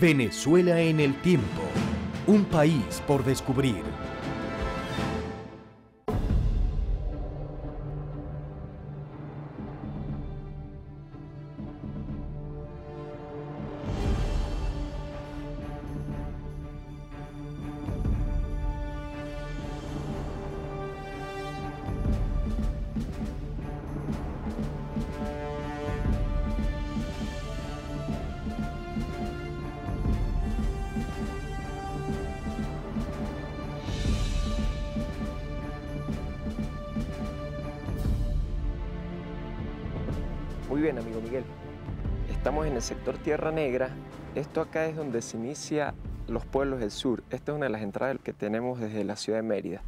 Venezuela en el tiempo. Un país por descubrir. Muy bien, amigo Miguel. Estamos en el sector Tierra Negra. Esto acá es donde se inicia los pueblos del sur. Esta es una de las entradas que tenemos desde la ciudad de Mérida.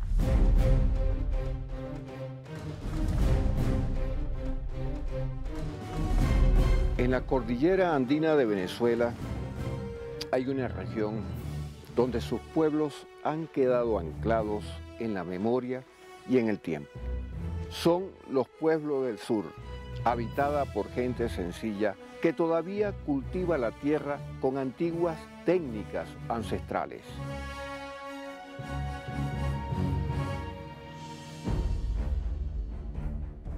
En la cordillera andina de Venezuela hay una región donde sus pueblos han quedado anclados en la memoria y en el tiempo. Son los pueblos del sur, habitada por gente sencilla que todavía cultiva la tierra con antiguas técnicas ancestrales.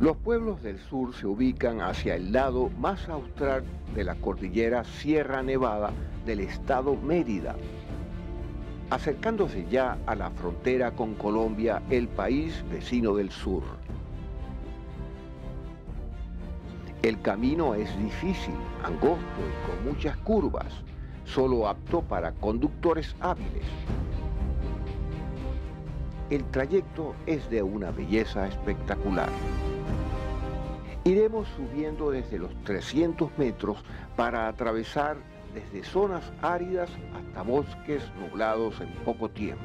Los pueblos del sur se ubican hacia el lado más austral de la cordillera Sierra Nevada del estado Mérida, acercándose ya a la frontera con Colombia, el país vecino del sur. El camino es difícil, angosto y con muchas curvas, solo apto para conductores hábiles. El trayecto es de una belleza espectacular. Iremos subiendo desde los 300 metros para atravesar desde zonas áridas hasta bosques nublados en poco tiempo.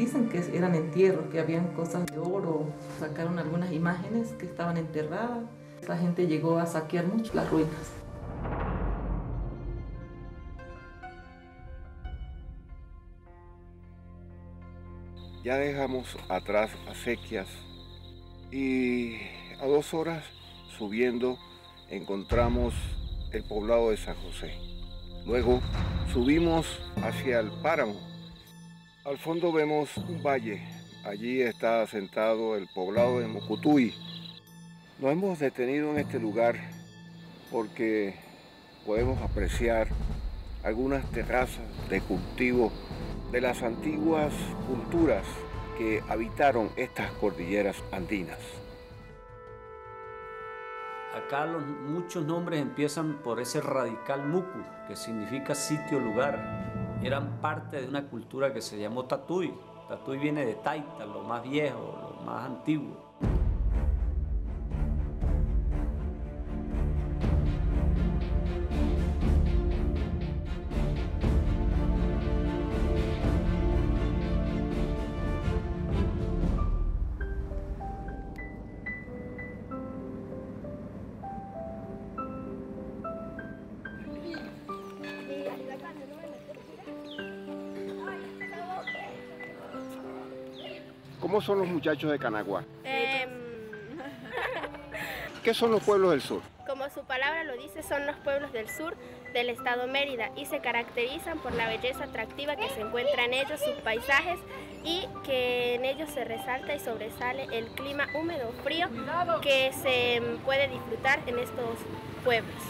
Dicen que eran entierros, que habían cosas de oro, sacaron algunas imágenes que estaban enterradas. La gente llegó a saquear mucho las ruinas. Ya dejamos atrás acequias y a dos horas subiendo encontramos el poblado de San José. Luego subimos hacia el páramo. Al fondo vemos un valle. Allí está asentado el poblado de Mocutuy. Nos hemos detenido en este lugar porque podemos apreciar algunas terrazas de cultivo de las antiguas culturas que habitaron estas cordilleras andinas. Acá los, muchos nombres empiezan por ese radical mucu, que significa sitio, lugar. Eran parte de una cultura que se llamó Tatuy. Tatuy viene de Taita, lo más viejo, lo más antiguo. ¿Cómo son los muchachos de Canagua? Em, ¿Qué son los pueblos del sur? como su palabra lo dice, son los pueblos del sur del estado Mérida y se caracterizan por la belleza atractiva que se encuentra en ellos, sus paisajes y que en ellos se resalta y sobresale el clima húmedo frío que se puede disfrutar en estos pueblos.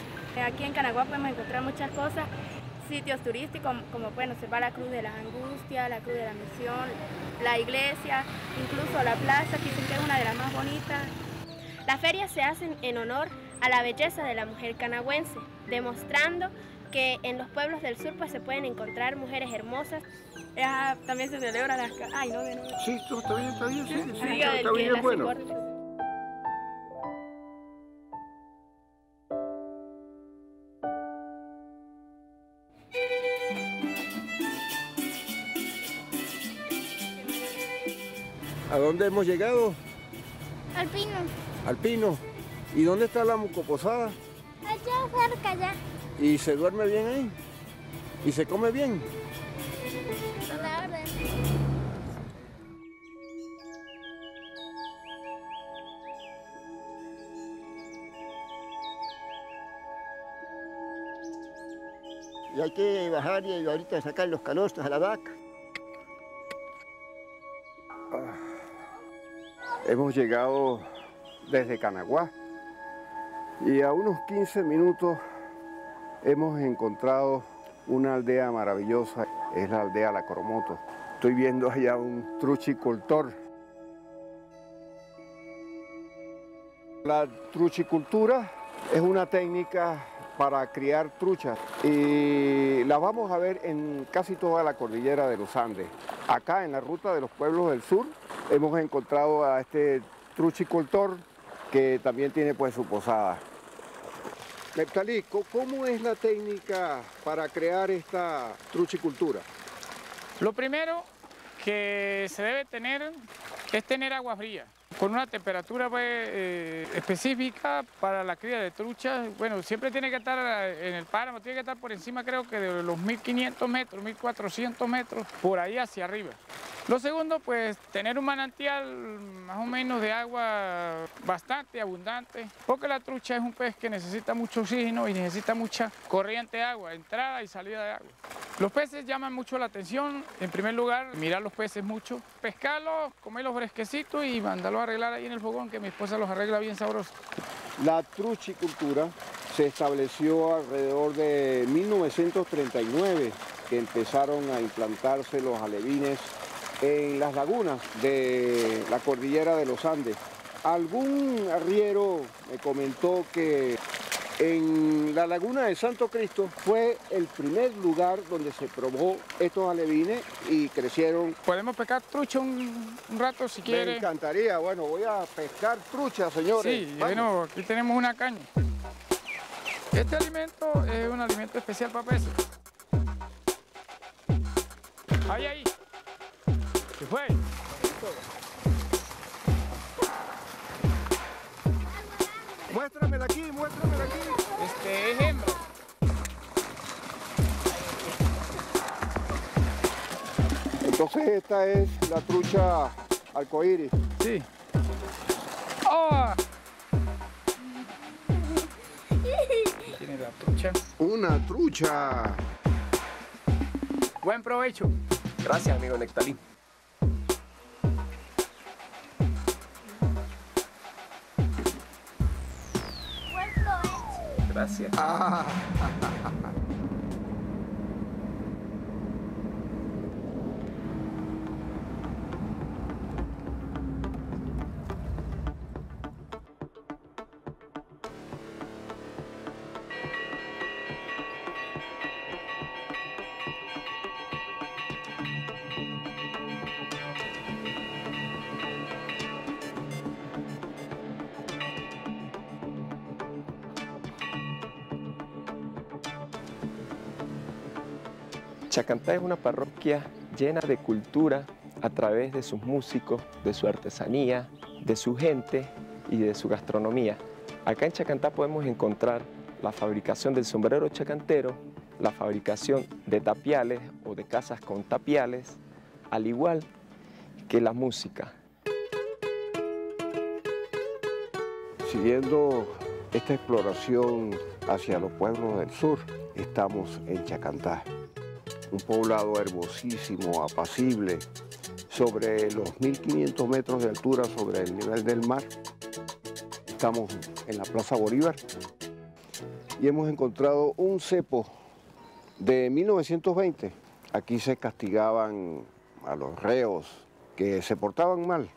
Aquí en Canagua podemos encontrar muchas cosas, sitios turísticos como pueden observar la Cruz de las Angustias, la Cruz de la Misión, la iglesia, incluso la plaza, que dicen que es una de las más bonitas. Las ferias se hacen en honor a la belleza de la mujer canagüense, demostrando que en los pueblos del sur pues se pueden encontrar mujeres hermosas. Ah, también se celebra las... Ay, no, de nuevo. Sí, está bien, está bien, sí, sí, está, bien, las bueno. ¿A dónde hemos llegado? Al pino. Al pino. ¿Y dónde está la mucoposada? Allá cerca, allá. ¿Y se duerme bien ahí? ¿Y se come bien? A la orden. Y hay que bajar y ahorita sacar los calostros a la vaca. Hemos llegado desde Canaguá y a unos 15 minutos hemos encontrado una aldea maravillosa, es la aldea La Coromoto. Estoy viendo allá un truchicultor. La truchicultura es una técnica para criar truchas y la vamos a ver en casi toda la cordillera de los Andes. Acá en la ruta de los pueblos del sur hemos encontrado a este truchicultor que también tiene pues su posada. Neptalí, ¿cómo es la técnica para crear esta truchicultura? Lo primero que se debe tener es tener agua fría, con una temperatura pues, eh, específica para la cría de truchas. Bueno, siempre tiene que estar eh, en el páramo, tiene que estar por encima creo que de los 1500 metros, 1400 metros, por ahí hacia arriba. Lo segundo, pues tener un manantial más o menos de agua bastante abundante, porque la trucha es un pez que necesita mucho oxígeno y necesita mucha corriente de agua, entrada y salida de agua. Los peces llaman mucho la atención, en primer lugar, mirar los peces mucho, pescarlos, comerlos fresquecitos y mandarlos a arreglar ahí en el fogón, que mi esposa los arregla bien sabrosos. La truchicultura se estableció alrededor de 1939, que empezaron a implantarse los alevines en las lagunas de la cordillera de los Andes. Algún arriero me comentó que en la laguna de Santo Cristo fue el primer lugar donde se probó estos alevines y crecieron. Podemos pescar trucha un, rato si quiere. Me encantaría, bueno, voy a pescar trucha, señores. Sí, bueno, aquí tenemos una caña. Este alimento es un alimento especial para peces. Ahí, ahí. ¿Qué fue? Muéstramela aquí, muéstramela aquí. Este es hembra. Entonces esta es la trucha arcoíris. Sí. ¡Oh! Tiene la trucha. Una trucha. Buen provecho. Gracias, amigo Nectalí. Gracias. Chacantá es una parroquia llena de cultura a través de sus músicos, de su artesanía, de su gente y de su gastronomía. Acá en Chacantá podemos encontrar la fabricación del sombrero chacantero, la fabricación de tapiales o de casas con tapiales, al igual que la música. Siguiendo esta exploración hacia los pueblos del sur, estamos en Chacantá un poblado hermosísimo, apacible, sobre los 1500 metros de altura sobre el nivel del mar. Estamos en la Plaza Bolívar y hemos encontrado un cepo de 1920. Aquí se castigaban a los reos que se portaban mal.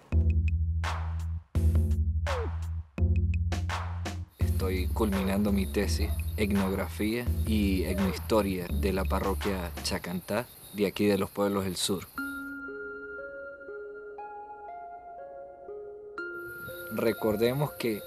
Estoy culminando mi tesis etnografía y etnohistoria de la parroquia Chacantá, de aquí de los pueblos del sur. Recordemos que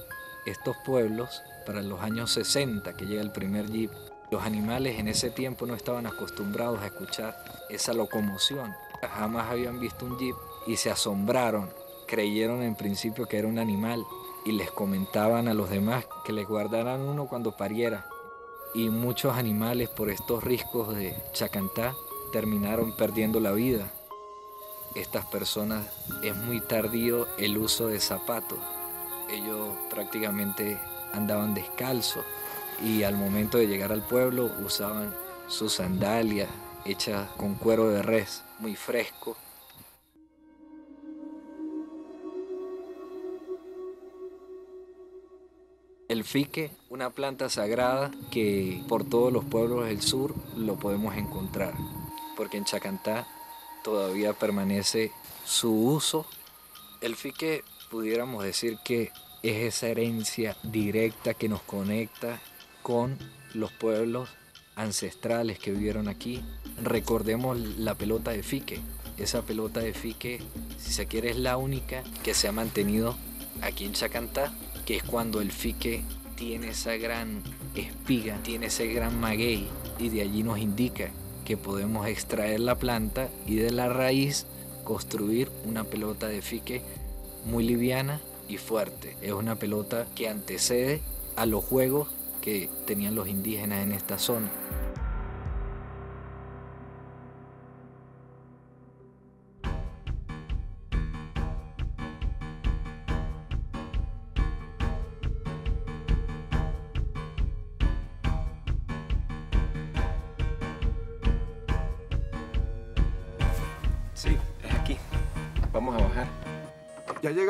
estos pueblos, para los años 60 que llega el primer jeep, los animales en ese tiempo no estaban acostumbrados a escuchar esa locomoción. Jamás habían visto un jeep y se asombraron. Creyeron en principio que era un animal y les comentaban a los demás que les guardaran uno cuando pariera y muchos animales por estos riscos de Chacantá terminaron perdiendo la vida. Estas personas es muy tardío el uso de zapatos. Ellos prácticamente andaban descalzos y al momento de llegar al pueblo usaban sus sandalias hechas con cuero de res, muy fresco. El fique, una planta sagrada que por todos los pueblos del sur lo podemos encontrar, porque en Chacantá todavía permanece su uso. El fique pudiéramos decir que es esa herencia directa que nos conecta con los pueblos ancestrales que vivieron aquí. Recordemos la pelota de fique. Esa pelota de fique, si se quiere, es la única que se ha mantenido aquí en Chacantá que es cuando el fique tiene esa gran espiga, tiene ese gran maguey y de allí nos indica que podemos extraer la planta y de la raíz construir una pelota de fique muy liviana y fuerte. Es una pelota que antecede a los juegos que tenían los indígenas en esta zona.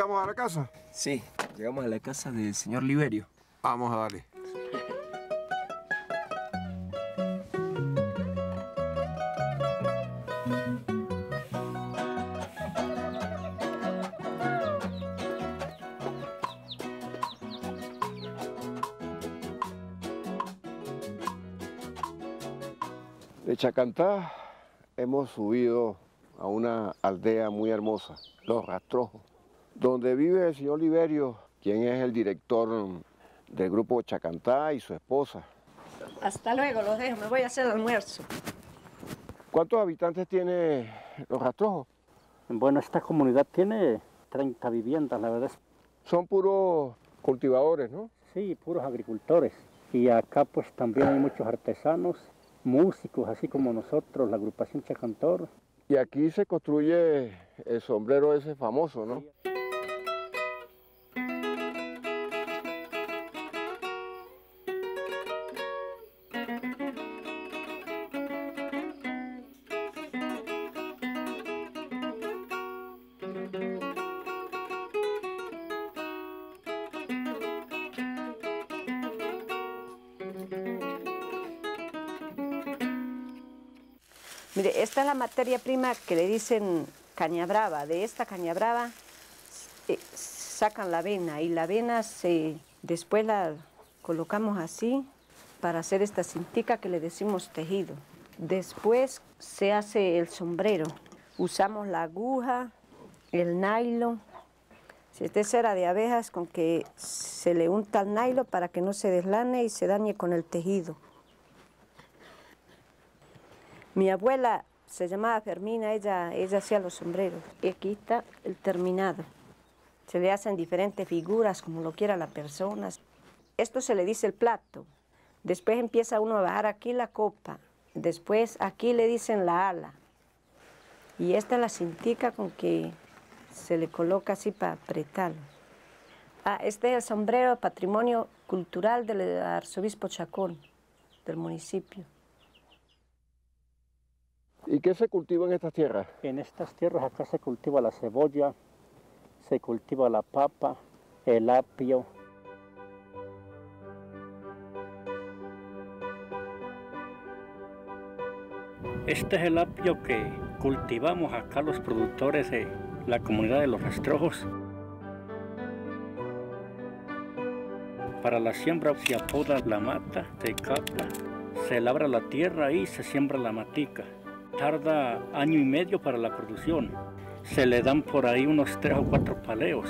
Llegamos a la casa? Sí, llegamos a la casa del señor Liberio. Vamos a darle. De Chacantá hemos subido a una aldea muy hermosa, Los Rastrojos donde vive el señor Liberio, quien es el director del grupo Chacantá y su esposa. Hasta luego, los dejo, me voy a hacer el almuerzo. ¿Cuántos habitantes tiene Los Rastrojos? Bueno, esta comunidad tiene 30 viviendas, la verdad. Son puros cultivadores, ¿no? Sí, puros agricultores. Y acá pues también hay muchos artesanos, músicos, así como nosotros, la agrupación Chacantor. Y aquí se construye el sombrero ese famoso, ¿no? Mire, esta es la materia prima que le dicen caña brava. De esta caña brava eh, sacan la avena y la avena se, después la colocamos así para hacer esta cintica que le decimos tejido. Después se hace el sombrero. Usamos la aguja, el nylon. Si este es cera de abejas con que se le unta el nylon para que no se deslane y se dañe con el tejido. Mi abuela se llamaba Fermina, ella, ella hacía los sombreros. Y aquí está el terminado. Se le hacen diferentes figuras, como lo quiera la persona. Esto se le dice el plato. Después empieza uno a bajar aquí la copa. Después aquí le dicen la ala. Y esta es la cintica con que se le coloca así para apretarlo. Ah, este es el sombrero patrimonio cultural del arzobispo Chacón, del municipio. ¿Y qué se cultiva en estas tierras? En estas tierras acá se cultiva la cebolla, se cultiva la papa, el apio. Este es el apio que cultivamos acá los productores de la comunidad de los rastrojos. Para la siembra se apoda la mata de capa, se labra la tierra y se siembra la matica tarda año y medio para la producción. Se le dan por ahí unos tres o cuatro paleos.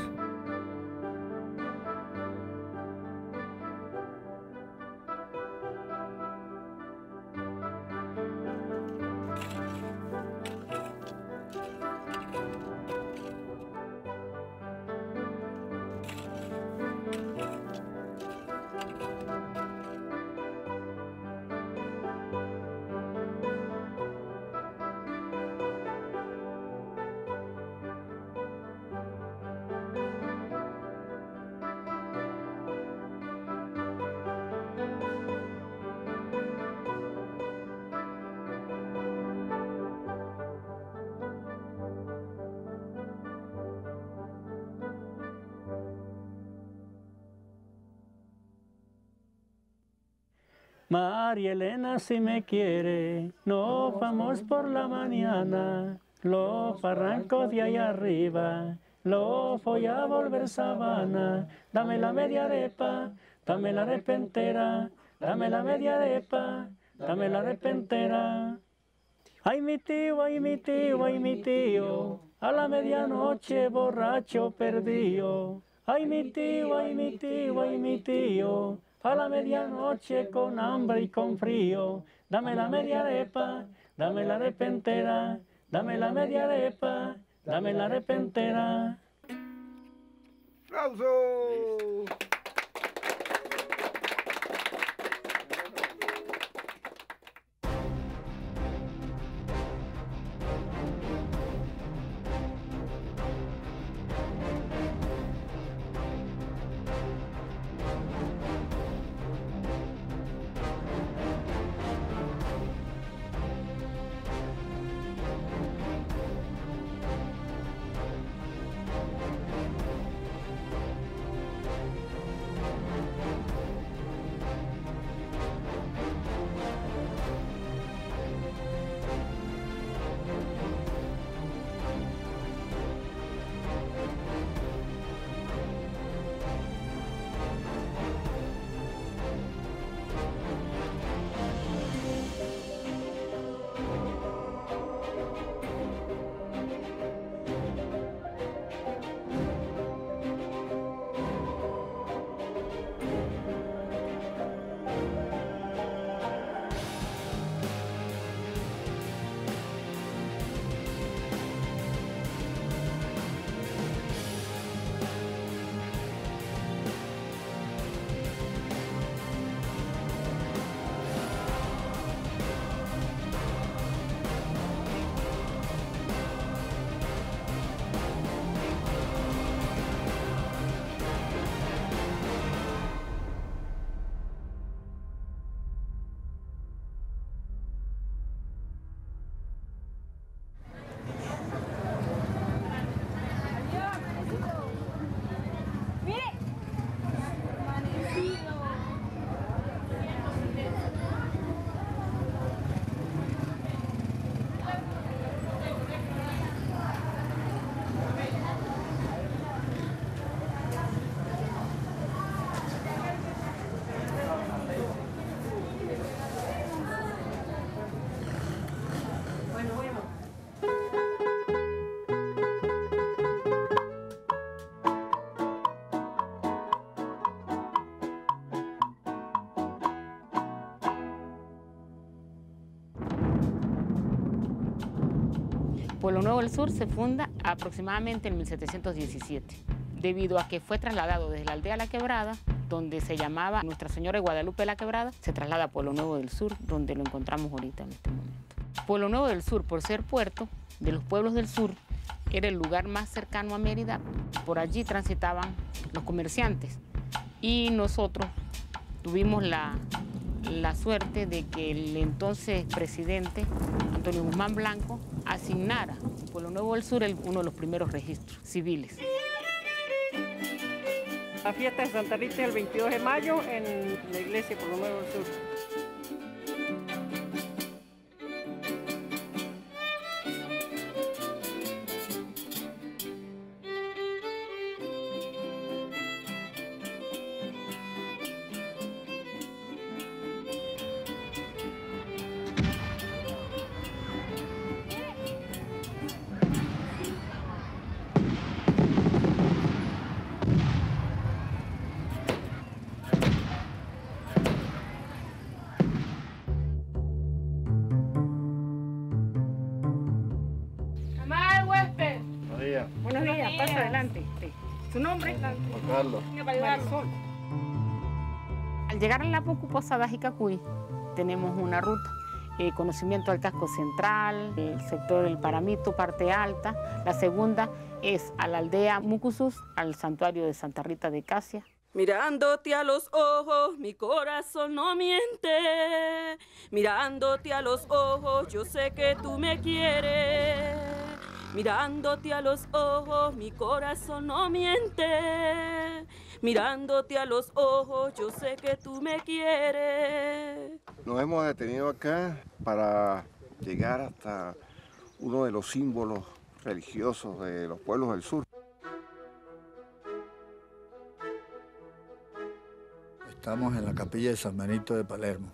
María Elena si me quiere, nos vamos por la mañana, los barrancos de ahí arriba, los voy a volver sabana, dame la media arepa, dame la repentera, dame la media arepa, dame la repentera. Ay mi tío, ay mi tío, ay mi tío, a la medianoche borracho perdido. Ay mi tío, ay mi tío, ay mi tío, a la medianoche con hambre y con frío. Dame la media arepa, dame la repentera, dame la media arepa, dame la repentera. ¡Aplauso! Pueblo Nuevo del Sur se funda aproximadamente en 1717, debido a que fue trasladado desde la aldea La Quebrada, donde se llamaba Nuestra Señora de Guadalupe La Quebrada, se traslada a Pueblo Nuevo del Sur, donde lo encontramos ahorita en este momento. Pueblo Nuevo del Sur, por ser puerto de los pueblos del sur, era el lugar más cercano a Mérida. Por allí transitaban los comerciantes y nosotros tuvimos la, la suerte de que el entonces presidente Antonio Guzmán Blanco asignara Pueblo Nuevo del Sur uno de los primeros registros civiles. La fiesta de Santa Rita es el 22 de mayo en la iglesia Pueblo Nuevo del Sur. Días. Buenos días, pasa adelante. Sí. ¿Su nombre? Juan Carlos. Marisol. Al llegar a la Pocu Posada Jicacuy, tenemos una ruta. eh, conocimiento al casco central, el sector del Paramito, parte alta. La segunda es a la aldea Mucusus, al santuario de Santa Rita de Casia. Mirándote a los ojos, mi corazón no miente. Mirándote a los ojos, yo sé que tú me quieres. Mirándote a los ojos, mi corazón no miente. Mirándote a los ojos, yo sé que tú me quieres. Nos hemos detenido acá para llegar hasta uno de los símbolos religiosos de los pueblos del sur. Estamos en la capilla de San Benito de Palermo,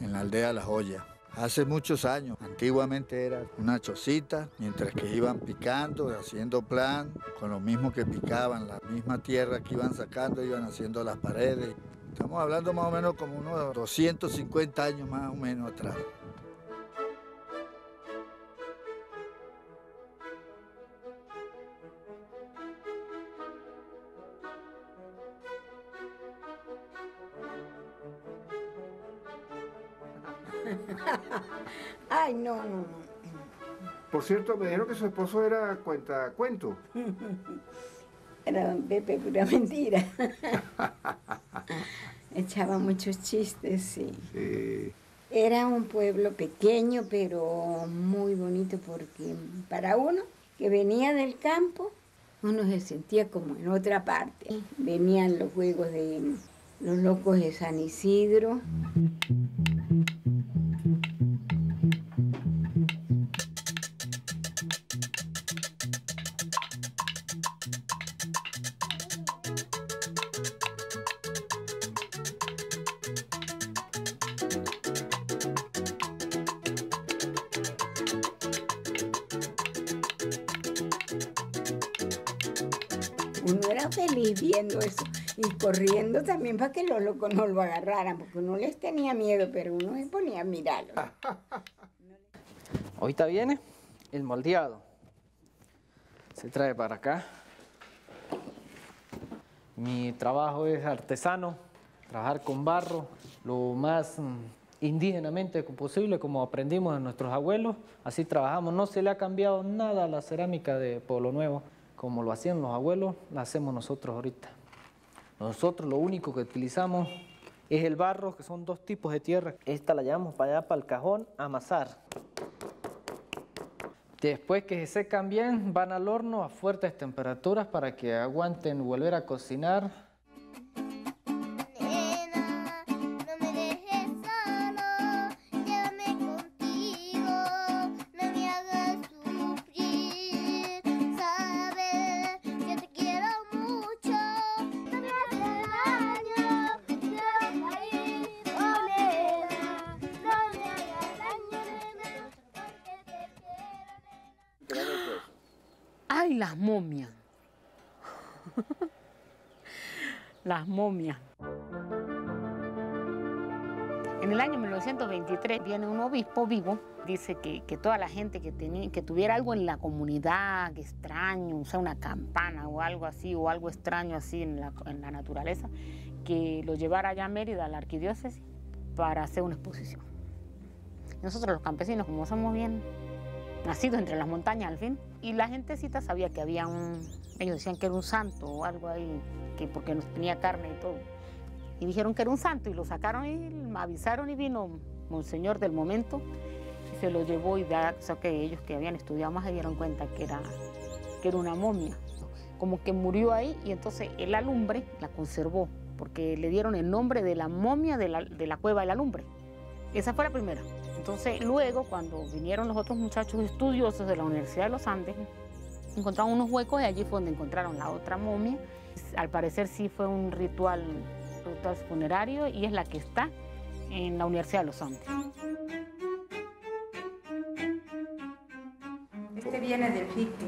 en la aldea La Joya. Hace muchos años, antiguamente era una chocita, mientras que iban picando, haciendo plan, con lo mismo que picaban, la misma tierra que iban sacando, iban haciendo las paredes. Estamos hablando más o menos como unos 250 años más o menos atrás. Por cierto, me dijeron que su esposo era cuenta cuento. Era Pepe pura mentira. Echaba muchos chistes, sí. Sí. Era un pueblo pequeño, pero muy bonito porque para uno que venía del campo, uno se sentía como en otra parte. Venían los juegos de los locos de San Isidro. Y corriendo también para que los locos no lo agarraran, porque uno les tenía miedo, pero uno se ponía a mirarlo. Ahorita viene el moldeado. Se trae para acá. Mi trabajo es artesano, trabajar con barro, lo más mm, indígenamente posible, como aprendimos de nuestros abuelos. Así trabajamos, no se le ha cambiado nada a la cerámica de Pueblo Nuevo. Como lo hacían los abuelos, la hacemos nosotros ahorita. Nosotros lo único que utilizamos es el barro, que son dos tipos de tierra. Esta la llevamos para allá, para el cajón, amasar. Después que se secan bien, van al horno a fuertes temperaturas para que aguanten volver a cocinar. ¡Ay, las momias! las momias. En el año 1923 viene un obispo vivo, dice que, que toda la gente que, tenía, que tuviera algo en la comunidad extraño, o sea, una campana o algo así, o algo extraño así en la, en la naturaleza, que lo llevara allá a Mérida, a la arquidiócesis, para hacer una exposición. Nosotros los campesinos, como somos bien nacidos entre las montañas al fin, y la gentecita sabía que había un, ellos decían que era un santo o algo ahí, que porque nos tenía carne y todo. Y dijeron que era un santo y lo sacaron y me avisaron y vino monseñor del momento y se lo llevó y da, o que ellos que habían estudiado más se dieron cuenta que era, que era una momia. Como que murió ahí y entonces el alumbre la conservó porque le dieron el nombre de la momia de la, de la cueva del alumbre. Esa fue la primera. Entonces luego cuando vinieron los otros muchachos estudiosos de la Universidad de los Andes, encontraron unos huecos y allí fue donde encontraron la otra momia. Al parecer sí fue un ritual, funerario y es la que está en la Universidad de los Andes. Este viene del fique.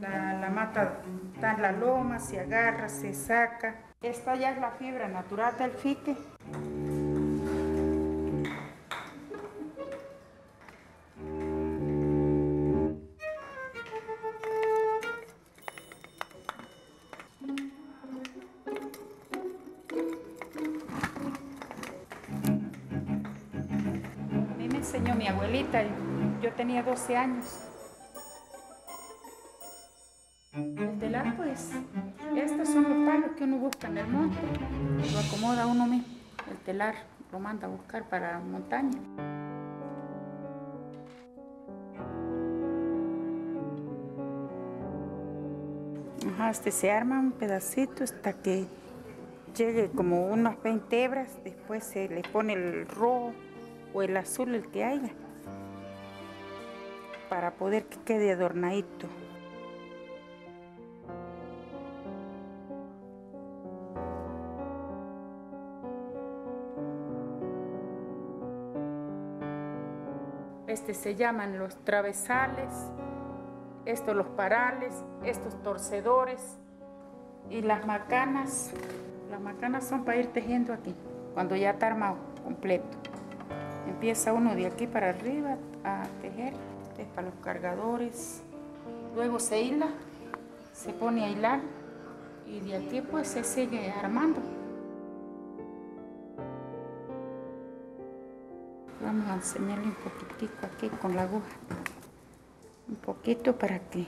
La, la mata está en la loma, se agarra, se saca. Esta ya es la fibra natural del fique. Enseñó mi abuelita, yo tenía 12 años. El telar, pues, estos son los palos que uno busca en el monte. Lo acomoda uno mismo. El telar lo manda a buscar para montaña. Ajá, este se arma un pedacito hasta que llegue como unas 20 hebras, después se le pone el rojo o el azul, el que haya, para poder que quede adornadito. Este se llaman los travesales, estos los parales, estos torcedores y las macanas. Las macanas son para ir tejiendo aquí, cuando ya está armado completo. Empieza uno de aquí para arriba a tejer, es para los cargadores. Luego se hila, se pone a hilar y de aquí pues se sigue armando. Vamos a enseñarle un poquitico aquí con la aguja. Un poquito para que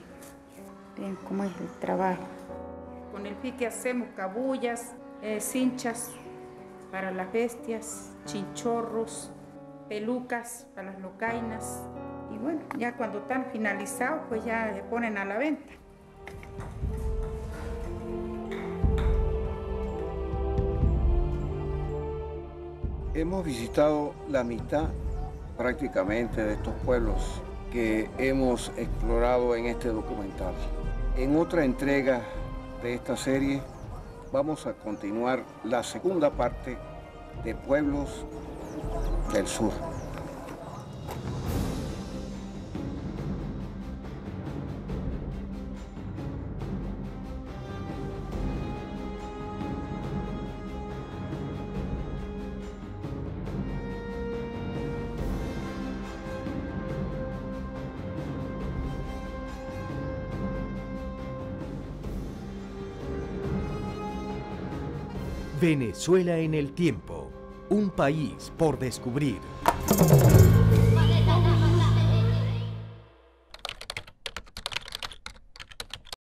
vean cómo es el trabajo. Con el pique hacemos cabullas, eh, cinchas para las bestias, chinchorros, pelucas para las locainas. Y bueno, ya cuando están finalizados, pues ya se ponen a la venta. Hemos visitado la mitad prácticamente de estos pueblos que hemos explorado en este documental. En otra entrega de esta serie vamos a continuar la segunda parte de Pueblos del Sur. Venezuela en el tiempo, un país por descubrir.